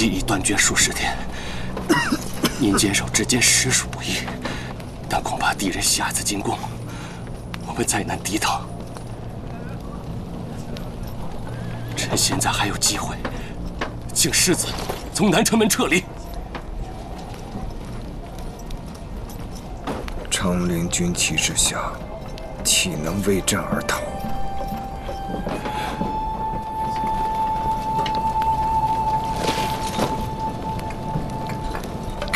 补给已断绝数十天，您坚守至今实属不易，但恐怕敌人下次进攻，我们再难抵挡。趁现在还有机会，请世子从南城门撤离。长陵军旗之下，岂能为战而逃？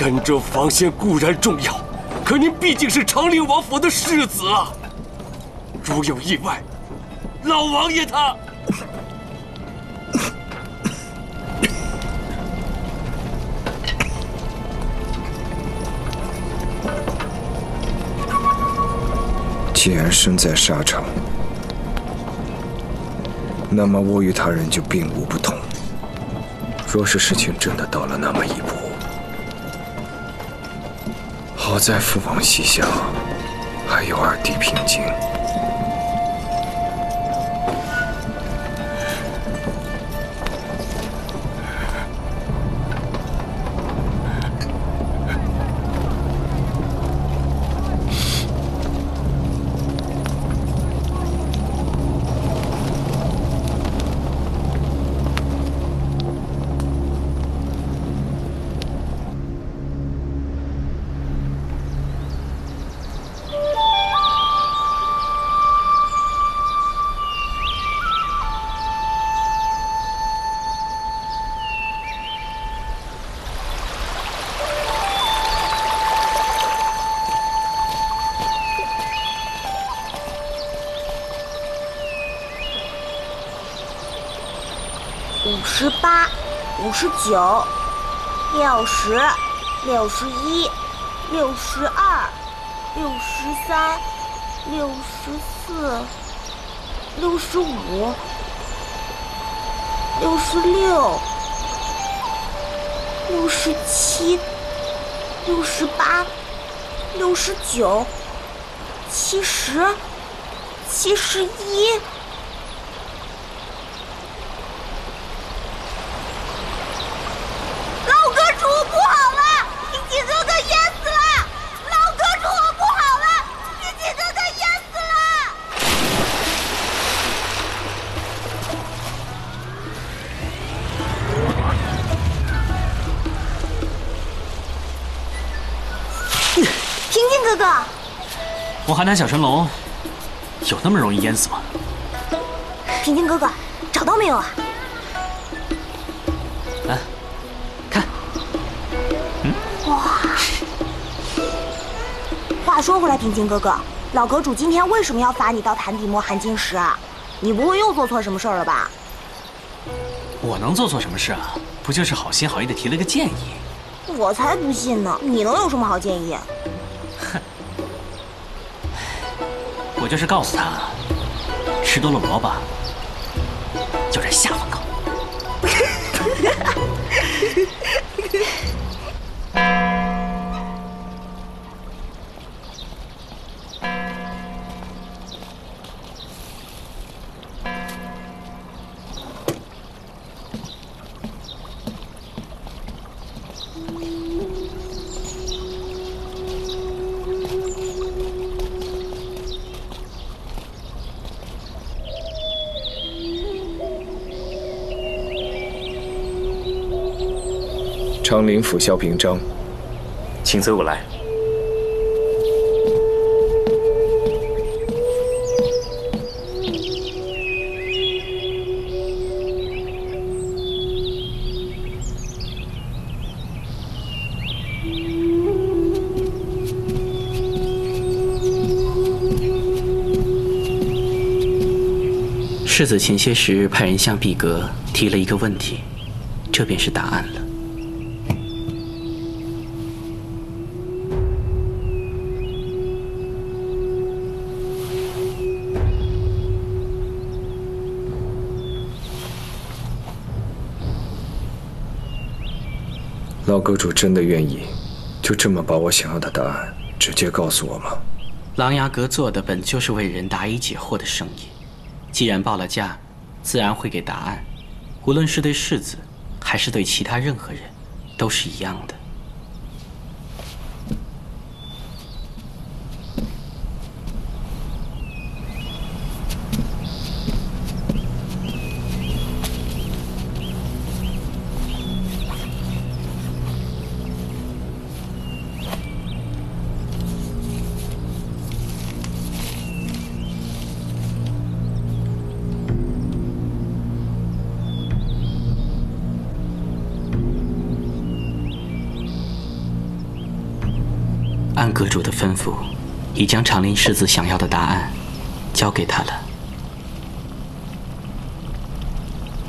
跟着防线固然重要，可您毕竟是长陵王府的世子啊！如有意外，老王爷他……既然身在沙场，那么我与他人就并无不同。若是事情真的到了那么一步，在父王膝下还有二弟平静。十九，六十，六十一，六十二，六十三，六十四，六十五，六十六，六十七，六十八，六十九，七十，七十一。我海南小神龙有那么容易淹死吗？平津哥哥，找到没有啊？来，看，哇！话说回来，平津哥哥，老阁主今天为什么要罚你到潭底摸寒金石啊？你不会又做错什么事儿了吧？我能做错什么事啊？不就是好心好意的提了个建议？我才不信呢！你能有什么好建议？就是告诉他，吃多了萝卜长林府萧平章。请随我来。世子前些时日派人向碧格提了一个问题这便是答案了。阁主真的愿意就这么把我想要的答案直接告诉我吗？琅琊阁做的本就是为人答疑解惑的生意，既然报了价，自然会给答案。无论是对世子，还是对其他任何人，都是一样的。阁主的吩咐，已将长林世子想要的答案交给他了。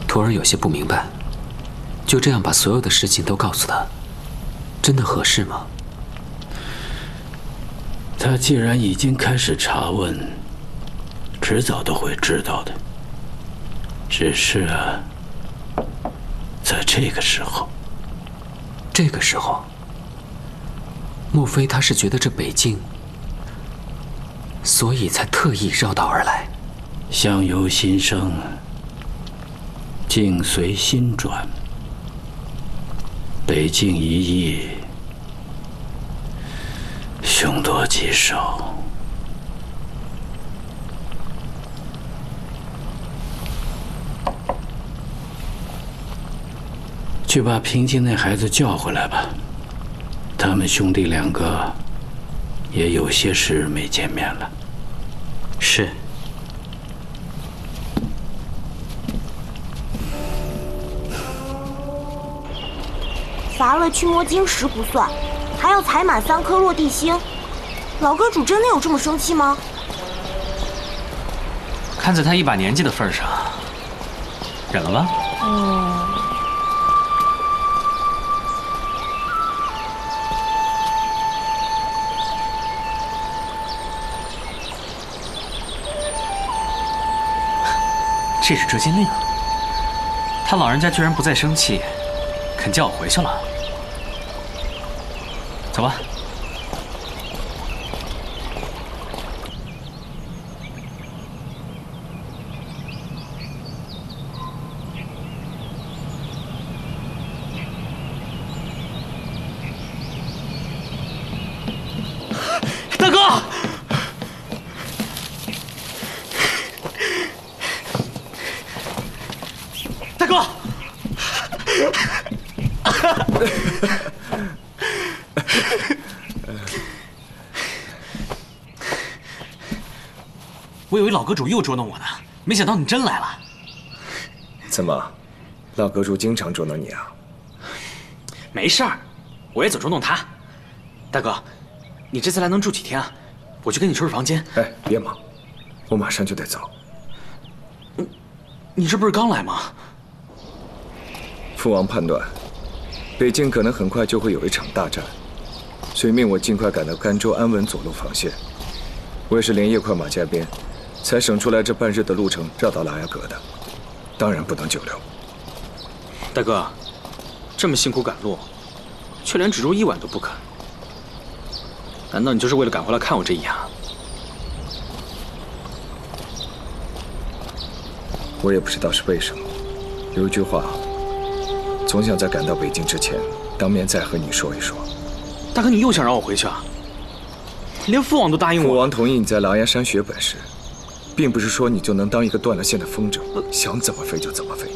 徒儿有些不明白，就这样把所有的事情都告诉他，真的合适吗？他既然已经开始查问，迟早都会知道的。只是啊，在这个时候，这个时候，莫非他是觉得这北境，所以才特意绕道而来？相由心生，境随心转。北境一役，凶多吉少。去把平静那孩子叫回来吧。他们兄弟两个也有些事没见面了。是。伐了驱魔晶石不算，还要采满三颗落地星。老阁主真的有这么生气吗？看在他一把年纪的份上，忍了吧。嗯。这是折金令，他老人家居然不再生气，肯叫我回去了。走吧。大哥。大哥，我以为老阁主又捉弄我呢，没想到你真来了。怎么，老阁主经常捉弄你啊？没事儿，我也总捉弄他。大哥，你这次来能住几天啊？我去给你收拾房间。哎，别忙，我马上就得走。你这不是刚来吗？父王判断，北境可能很快就会有一场大战，所以命我尽快赶到甘州安稳左路防线。我也是连夜快马加鞭，才省出来这半日的路程绕到琅琊阁的，当然不能久留。大哥，这么辛苦赶路，却连只住一晚都不肯，难道你就是为了赶回来看我这一眼？我也不知道是为什么，有一句话。总想在赶到北京之前，当面再和你说一说。大哥，你又想让我回去啊？连父王都答应我。父王同意你在狼牙山学本事，并不是说你就能当一个断了线的风筝，想怎么飞就怎么飞。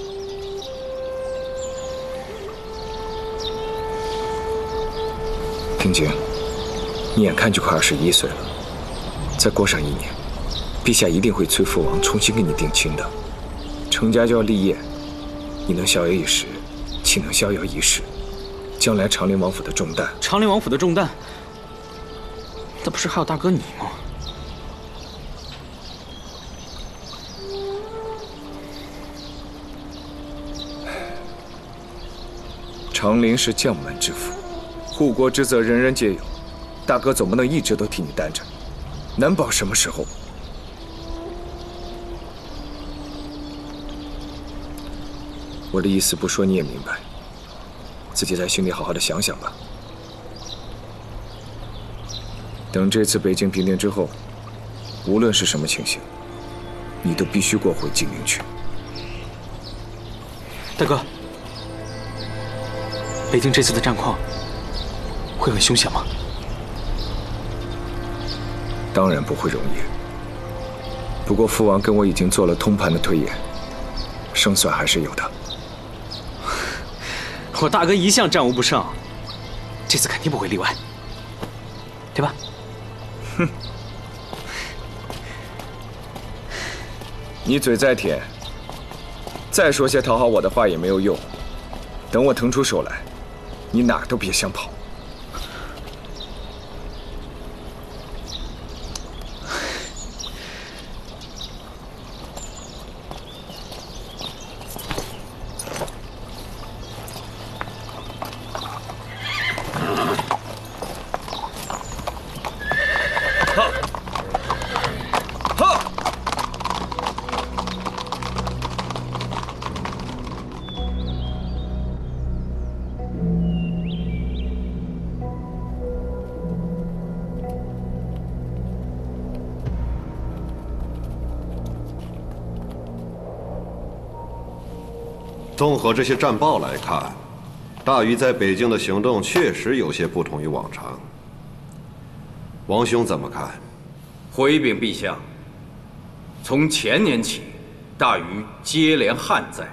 平静，你眼看就快二十一岁了，再过上一年，陛下一定会催父王重新给你定亲的。成家就要立业，你能逍遥一时。岂能逍遥一世？将来长陵王府的重担，长陵王府的重担，那不是还有大哥你吗？长林是将门之府，护国之责人人皆有，大哥总不能一直都替你担着，难保什么时候。我的意思不说你也明白，自己在心里好好的想想吧。等这次北境平定之后，无论是什么情形，你都必须过回金陵去。大哥，北京这次的战况会很凶险吗？当然不会容易。不过父王跟我已经做了通盘的推演，胜算还是有的。我大哥一向战无不胜，这次肯定不会例外，对吧？哼！你嘴再甜，再说些讨好我的话也没有用。等我腾出手来，你哪儿都别想跑。合这些战报来看，大禹在北京的行动确实有些不同于往常。王兄怎么看？回禀陛下，从前年起，大禹接连旱灾，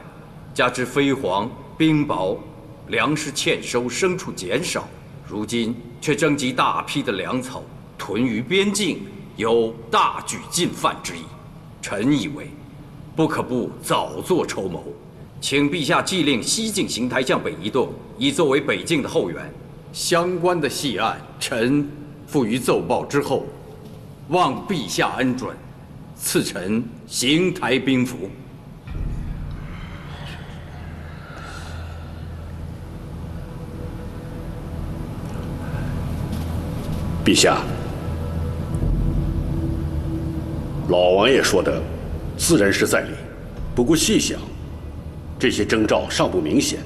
加之飞黄、冰雹，粮食欠收，牲畜减少，如今却征集大批的粮草屯于边境，有大举进犯之意。臣以为，不可不早作筹谋。请陛下即令西境邢台向北移动，以作为北境的后援。相关的细案，臣付于奏报之后，望陛下恩准，赐臣邢台兵符。陛下，老王爷说的自然是在理，不过细想。这些征兆尚不明显，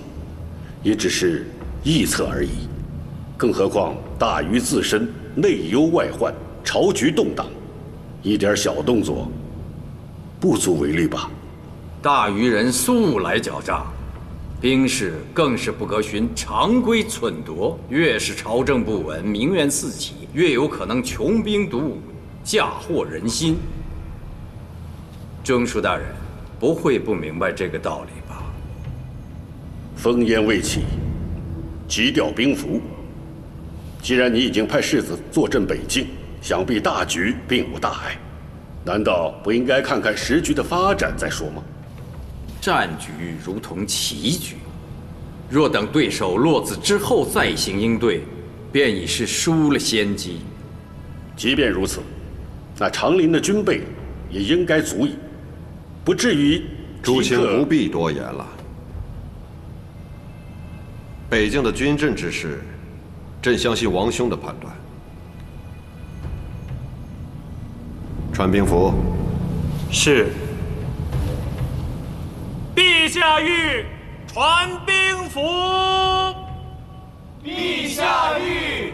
也只是臆测而已。更何况大禹自身内忧外患，朝局动荡，一点小动作不足为虑吧？大禹人素来狡诈，兵士更是不可循常规忖度。越是朝政不稳，民怨四起，越有可能穷兵黩武，嫁祸人心。中书大人不会不明白这个道理。烽烟未起，急调兵符。既然你已经派世子坐镇北境，想必大局并无大碍。难道不应该看看时局的发展再说吗？战局如同棋局，若等对手落子之后再行应对，便已是输了先机。即便如此，那长林的军备也应该足矣，不至于。诸卿不必多言了。北境的军阵之事，朕相信王兄的判断。传兵符。是。陛下谕传兵符。陛下谕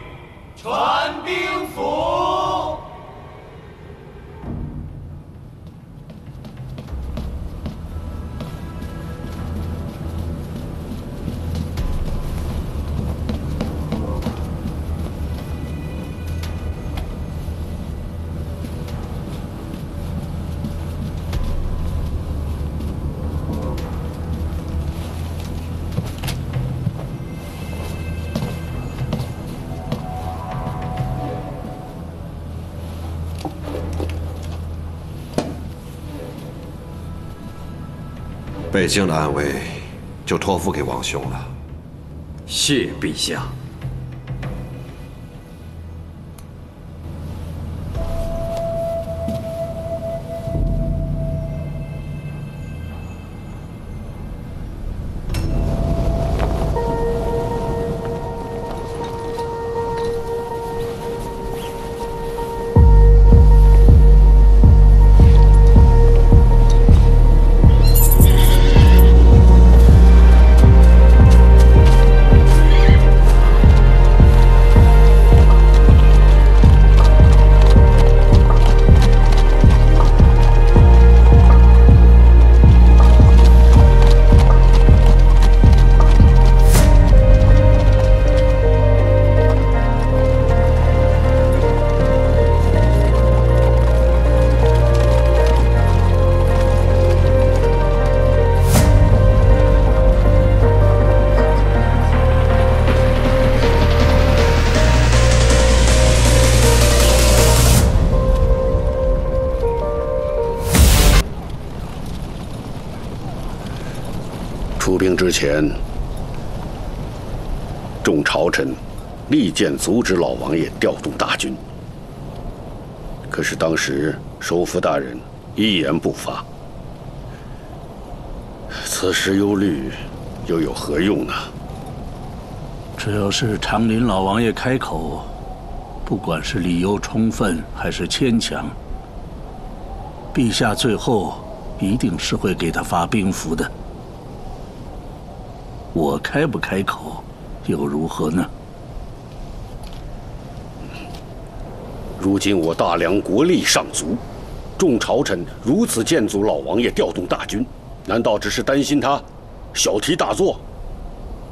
传兵符。北京的安危，就托付给王兄了。谢陛下。前，众朝臣力荐阻止老王爷调动大军，可是当时首辅大人一言不发。此时忧虑，又有何用呢？只要是长林老王爷开口，不管是理由充分还是牵强，陛下最后一定是会给他发兵符的。我开不开口，又如何呢？如今我大梁国力尚足，众朝臣如此建阻老王爷调动大军，难道只是担心他小题大做？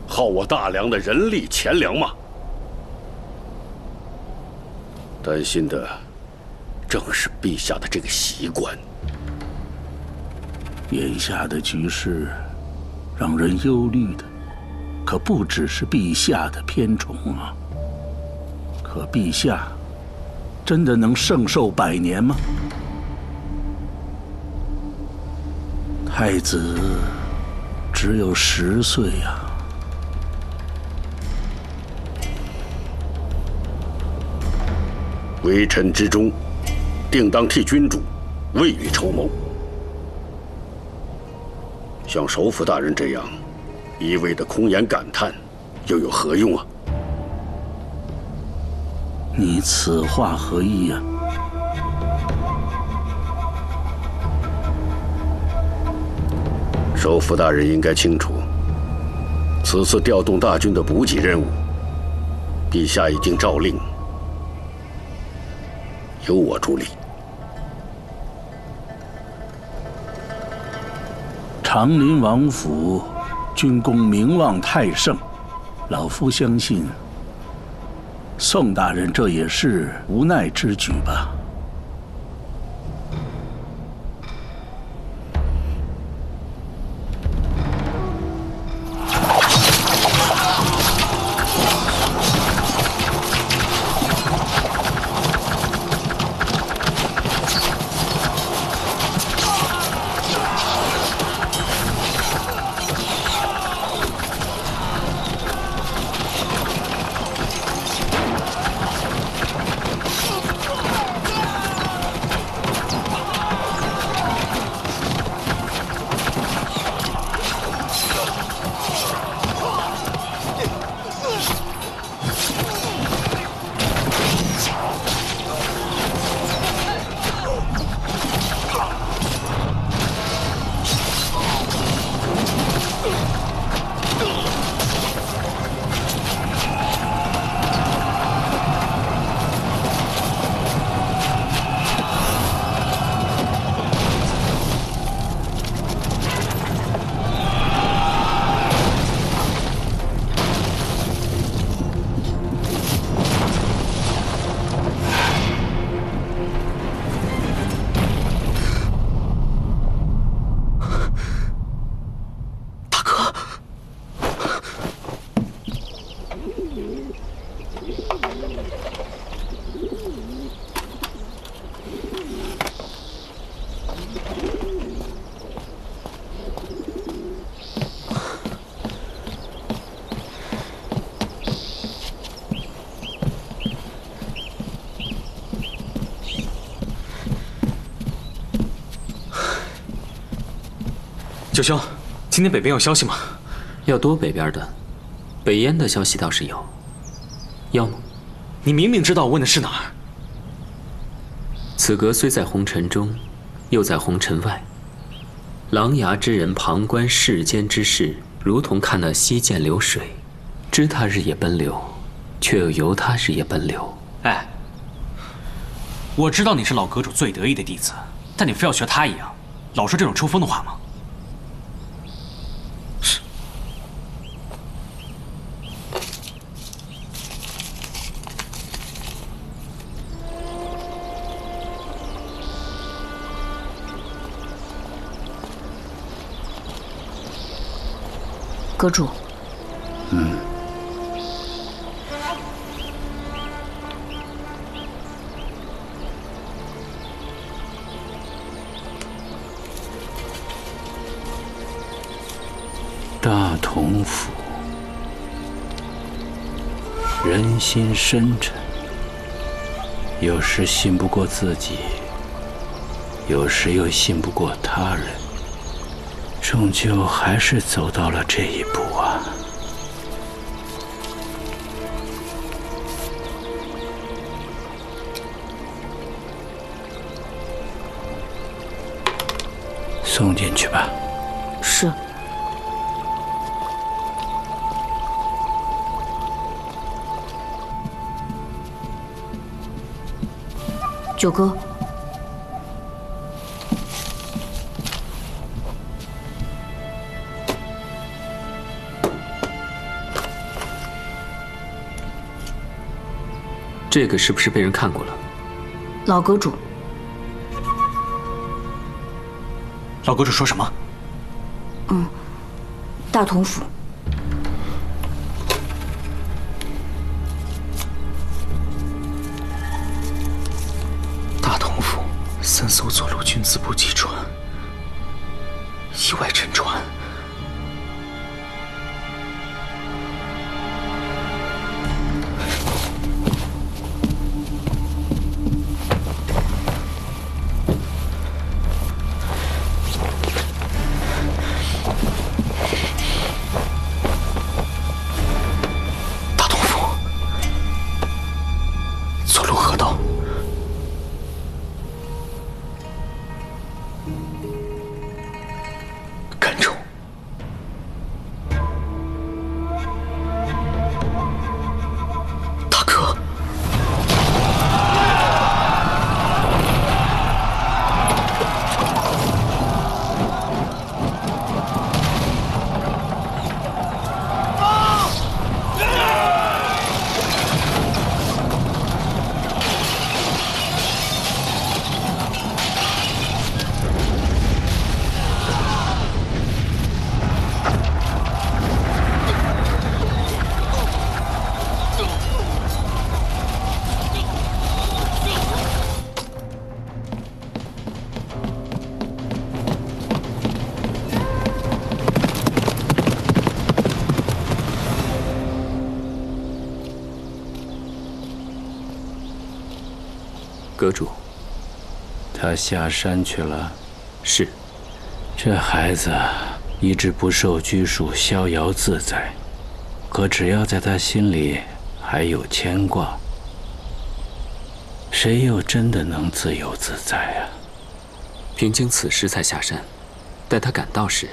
耗我大梁的人力钱粮吗？担心的正是陛下的这个习惯。眼下的局势让人忧虑的，可不只是陛下的偏宠啊。可陛下真的能胜寿百年吗？太子只有十岁呀。微臣之中，定当替君主未雨绸缪。像首辅大人这样一味的空言感叹，又有何用啊？你此话何意啊？首辅大人应该清楚，此次调动大军的补给任务，陛下已经诏令。由我处理。长林王府军功名望太盛，老夫相信宋大人这也是无奈之举吧。九兄，今天北边有消息吗？要多北边的，北燕的消息倒是有。要吗？你明明知道我问的是哪儿。此阁虽在红尘中，又在红尘外。琅琊之人旁观世间之事，如同看那溪涧流水，知他日夜奔流，却又由他日夜奔流。哎，我知道你是老阁主最得意的弟子，但你非要学他一样，老说这种抽风的话吗？阁主，嗯，大同府，人心深沉，有时信不过自己，有时又信不过他人，终究还是走到了这一步啊！送进去吧。是。九哥，这个是不是被人看过了？老阁主，老阁主说什么？嗯，大同府。阁主，他下山去了。是，这孩子一直不受拘束，逍遥自在。可只要在他心里还有牵挂，谁又真的能自由自在啊？平京此时才下山，待他赶到时，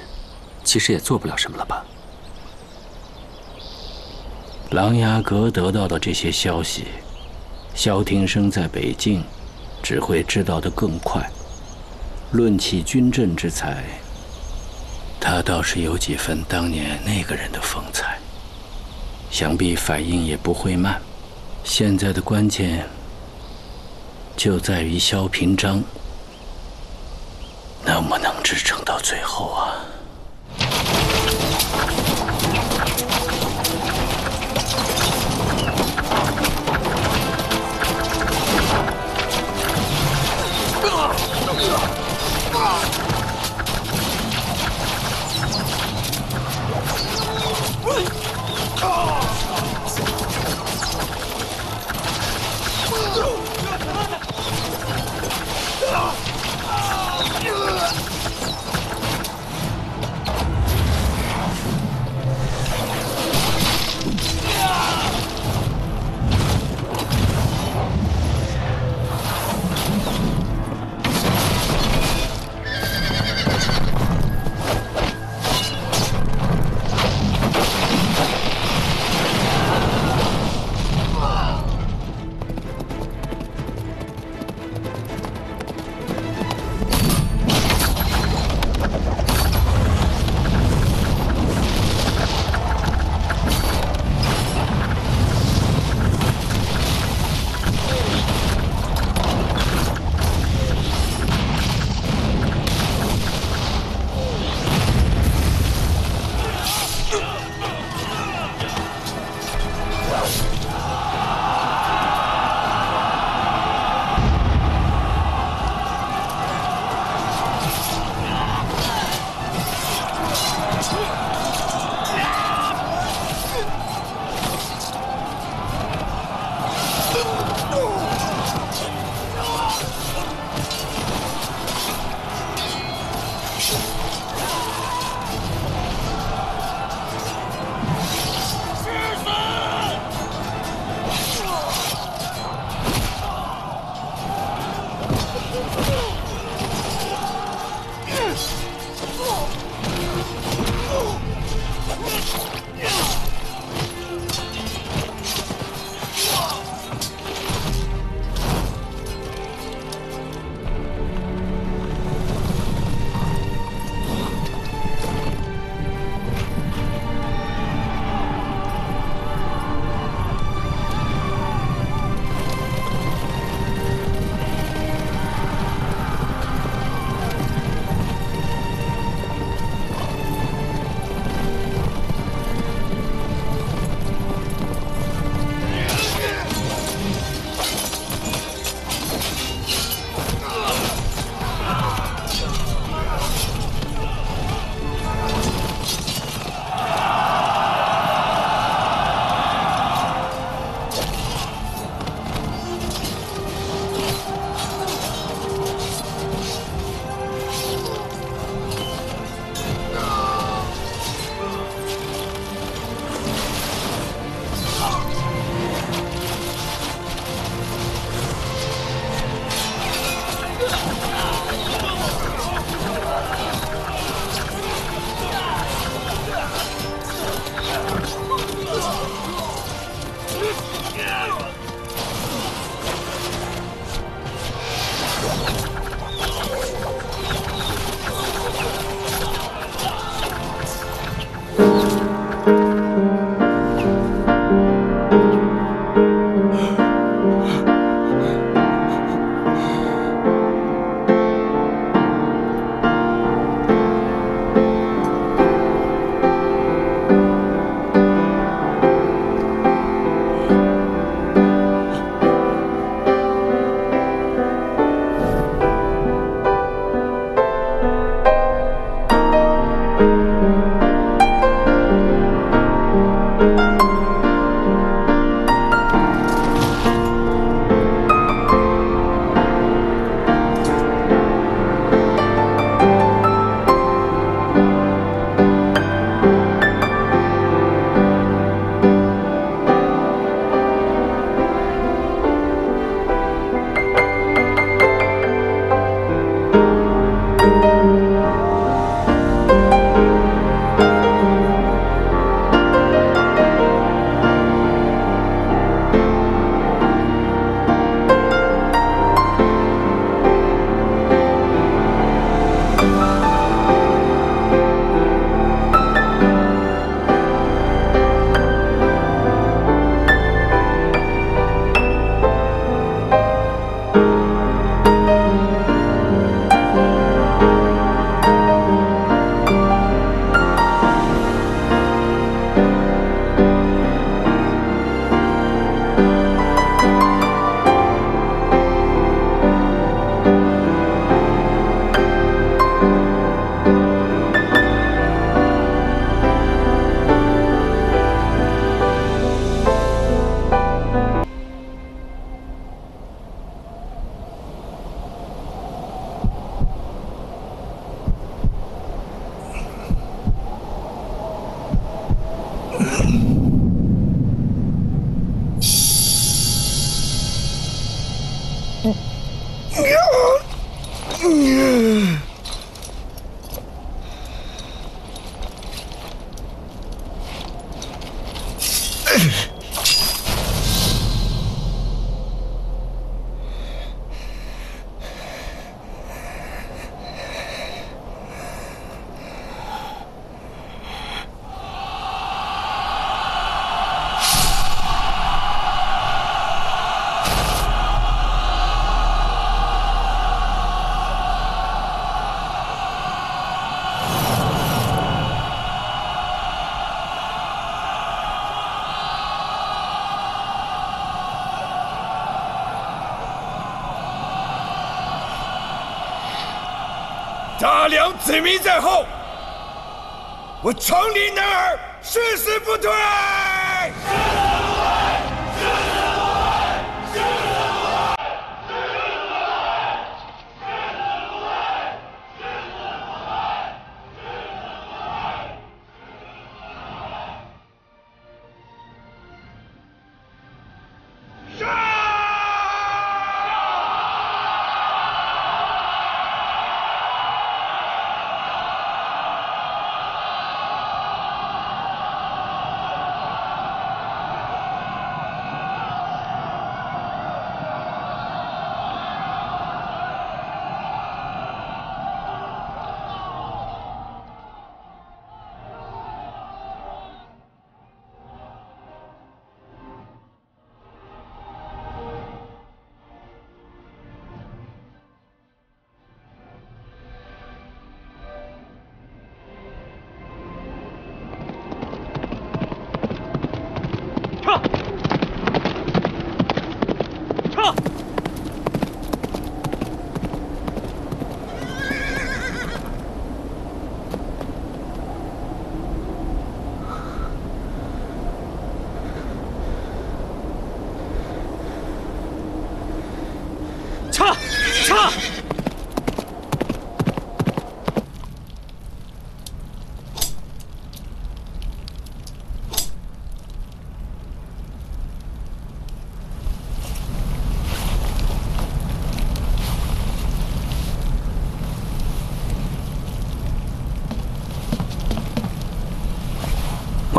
其实也做不了什么了吧？琅琊阁得到的这些消息，萧庭生在北境。只会知道的更快。论起军阵之才，他倒是有几分当年那个人的风采，想必反应也不会慢。现在的关键就在于萧平章能不能支撑到最后啊！子民在后，我长林男儿誓死不退。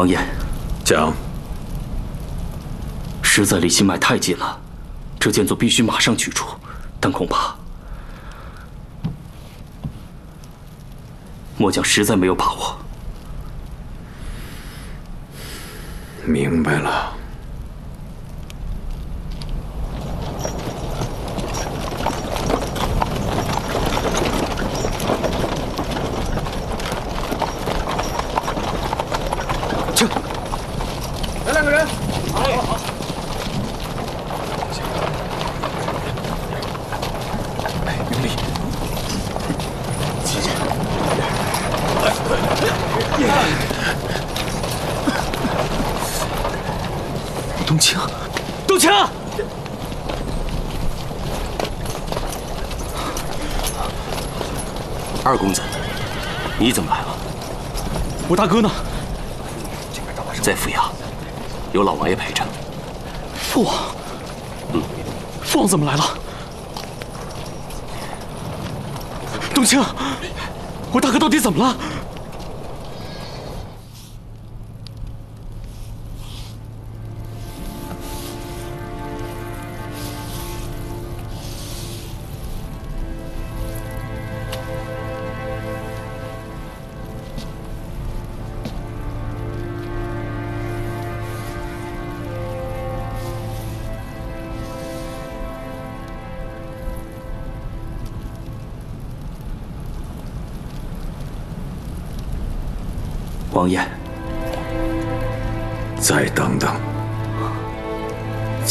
王爷，讲。实在离心脉太近了，这剑座必须马上取出，但恐怕末将实在没有把握。明白了。来两个人。好，好，好。哎，用力！起劲！冬青，冬青！二公子，你怎么来了？我大哥呢？在府衙，有老王爷陪着。父王，嗯，父王怎么来了？冬青，我大哥到底怎么了？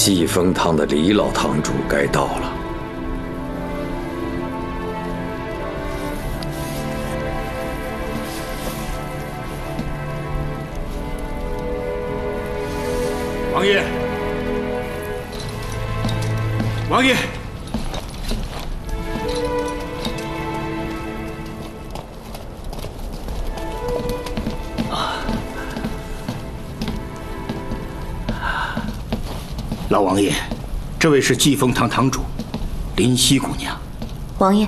济丰堂的李老堂主该到了。王爷，王爷，老王爷，这位是济丰堂堂主林夕姑娘。王爷，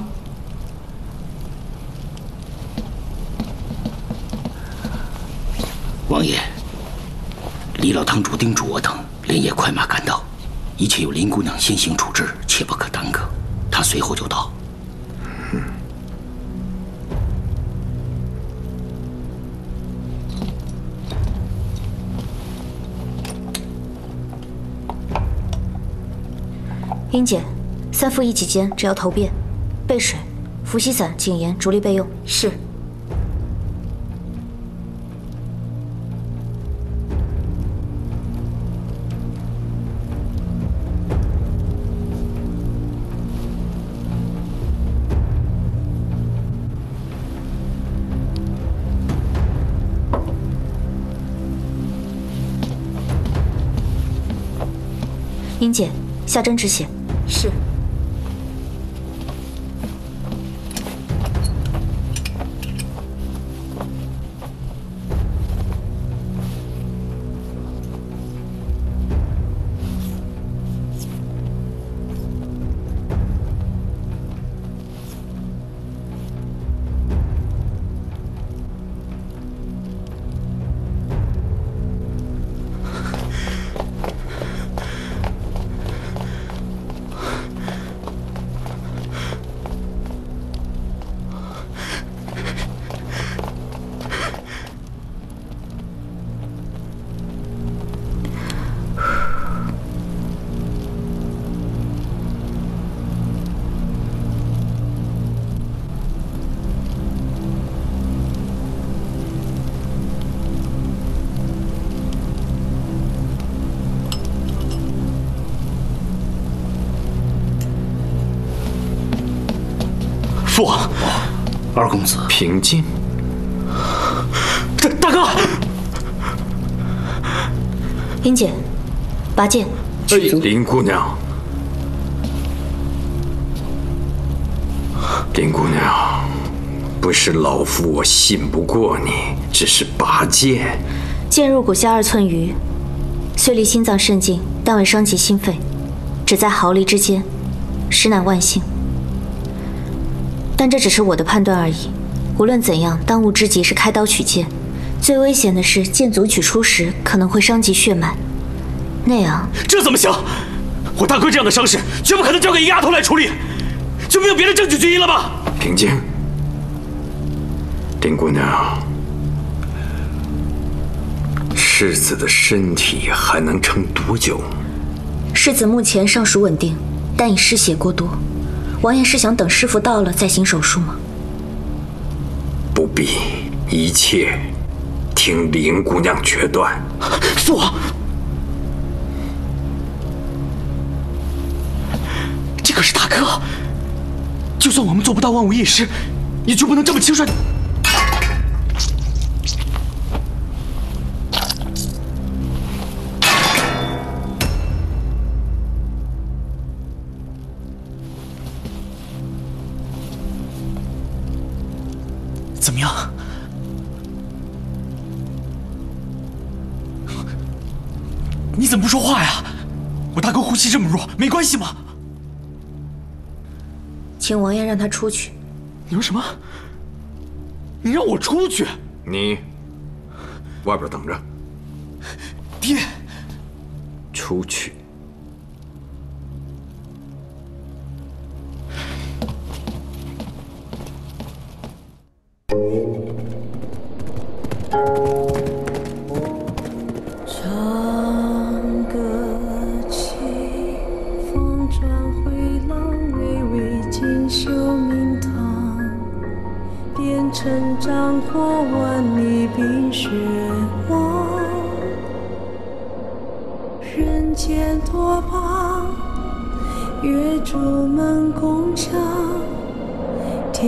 王爷，李老堂主叮嘱我等连夜快马赶到，一切由林姑娘先行处置，切不可耽搁。她随后就到。英姐，三副一起煎，只要头遍，备水、伏羲散、谨言，逐粒备用。是。英姐，下针止血。是。二公子平静。大大哥，英姐，拔剑。林姑娘，林姑娘，不是老夫我信不过你，只是拔剑。剑入骨下二寸余，虽离心脏甚近，但未伤及心肺，只在毫厘之间，实乃万幸。但这只是我的判断而已。无论怎样，当务之急是开刀取剑。最危险的是，剑阻取出时可能会伤及血脉。那样，这怎么行？我大哥这样的伤势，绝不可能交给一丫头来处理。就没有别的证据军医了吗？平静，林姑娘，世子的身体还能撑多久？世子目前尚属稳定，但已失血过多。王爷是想等师傅到了再行手术吗？不必，一切听林姑娘决断。父王，这可是大哥。就算我们做不到万无一失，也绝不能这么轻率。怎没关系吗？请王爷让他出去。你说什么？你让我出去？你外边等着。爹，出去。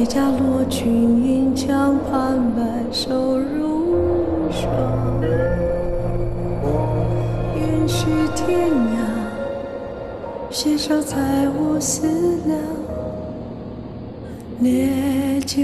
谁家落群英江畔白首如霜。远去天涯携手再无思量烈酒